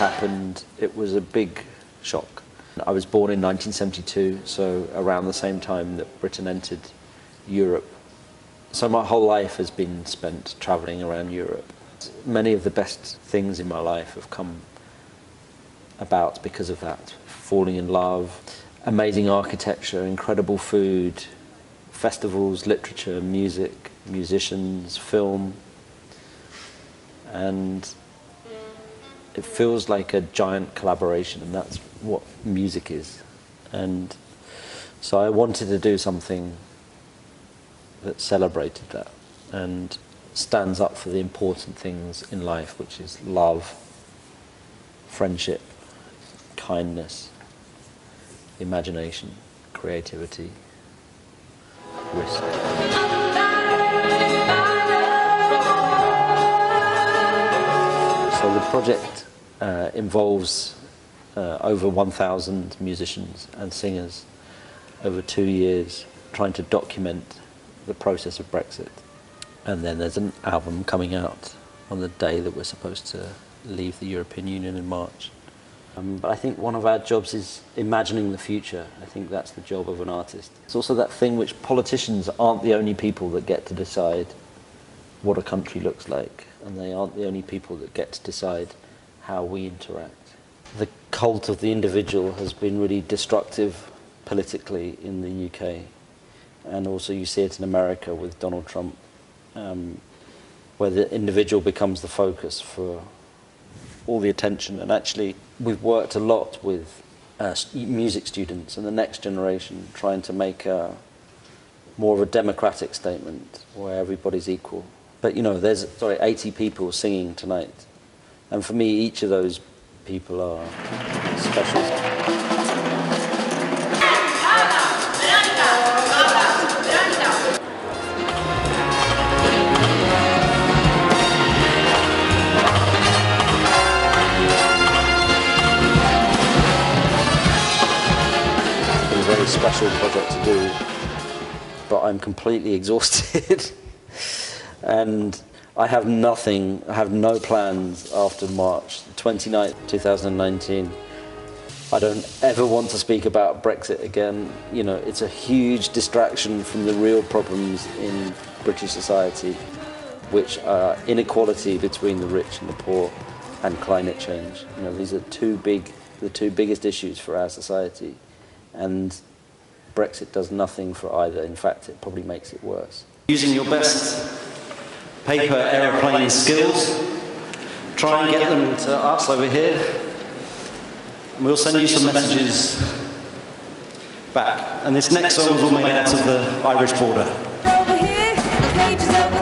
it was a big shock. I was born in 1972, so around the same time that Britain entered Europe. So my whole life has been spent travelling around Europe. Many of the best things in my life have come about because of that. Falling in love, amazing architecture, incredible food, festivals, literature, music, musicians, film. And it feels like a giant collaboration, and that's what music is. And so I wanted to do something that celebrated that and stands up for the important things in life, which is love, friendship, kindness, imagination, creativity, risk. So the project uh, involves uh, over 1,000 musicians and singers over two years trying to document the process of Brexit. And then there's an album coming out on the day that we're supposed to leave the European Union in March. Um, but I think one of our jobs is imagining the future. I think that's the job of an artist. It's also that thing which politicians aren't the only people that get to decide what a country looks like, and they aren't the only people that get to decide how we interact. The cult of the individual has been really destructive politically in the UK, and also you see it in America with Donald Trump, um, where the individual becomes the focus for all the attention. And actually, we've worked a lot with uh, music students and the next generation, trying to make a, more of a democratic statement where everybody's equal. But you know, there's sorry, 80 people singing tonight, and for me, each of those people are special. special project to do, but I'm completely exhausted. And I have nothing, I have no plans after March 29th, 2019. I don't ever want to speak about Brexit again. You know, it's a huge distraction from the real problems in British society, which are inequality between the rich and the poor and climate change. You know, these are two big, the two biggest issues for our society. And Brexit does nothing for either. In fact, it probably makes it worse. Using your best paper aeroplane skills, try and get them to us over here. And we'll send you some messages back. And this next song is all made out of the Irish border. Over here, the pages